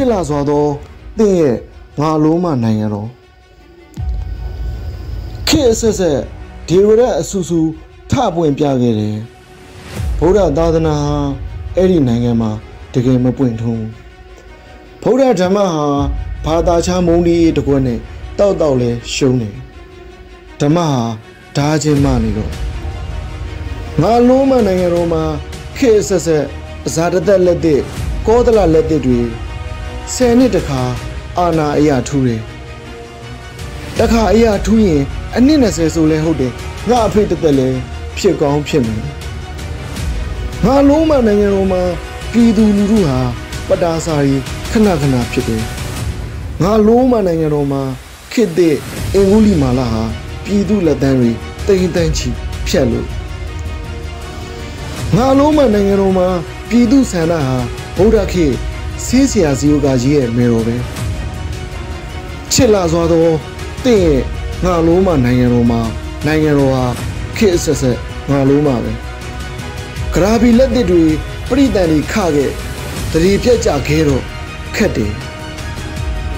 စ်လာစွာသောတင့်ရဲ့ငါလုံးမနိုင်ငံတော်ခေတ်အဆက်ဆက်ဒီဝရအဆူဆူထပွင့်ပြခဲ့တယ်ဗုဒ္ဓသာသနာဟာအဲ့ဒီနိုင်ငံမှာတကယ်မပွင့်ထုံးဗုဒ္ဓဓမ္မဟာဘာသာခြားမုန်းဒီတကွက်နဲ့တောက်တောက်လဲရှုံးတယ်ဓမ္မဟာဓာချင်းမနေတော့ငါလုံးမနိုင်ငံတော်မှာခေတ်အဆက်ဆက်ဇာတသက်လက်တဲ့ကောသလလက်တဲ့တွေ ဆယ်နှစ်တခါအာနာအရာထူးတယ်တခါအရာထူးရင်အနည်း20ဆိုလဲဟုတ်တယ်ငါအဖေတသက်လဲဖြစ်ကောင်းဖြစ်မယ်ငါလုံးမနိုင်ငံတော်မှာပြည်သူလူထုဟာပတာစာရီခဏခဏဖြစ်တယ်ငါလုံးမနိုင်ငံတော်မှာခေတ်တဲ့အင်္ဂုလိမာလာဟာပြည်သူလက်တန်းတွေတိမ်တန်းချီဖြတ်လို့ငါလုံးမနိုင်ငံတော်မှာပြည်သူဆန္ဒဟာဗုဒ္ဓခေတ် ဆေးဆရာဇီယိုကကြီးရဲ့မေတော်ပဲချစ်လာစွာသောတင့်ရဲ့ငါလုံးမနိုင်ငံတော်မှာနိုင်ငံတော်ဟာခေတ်အဆက်ဆက်ငါလုံးမပဲဂရာဘီလက်တစ်တွေပြိတန်တွေခခဲ့တတိပြက်ကြခဲတော့ခက်တယ်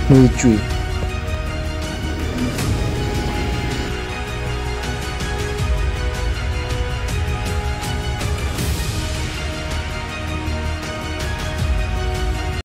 နှွေးကြွေ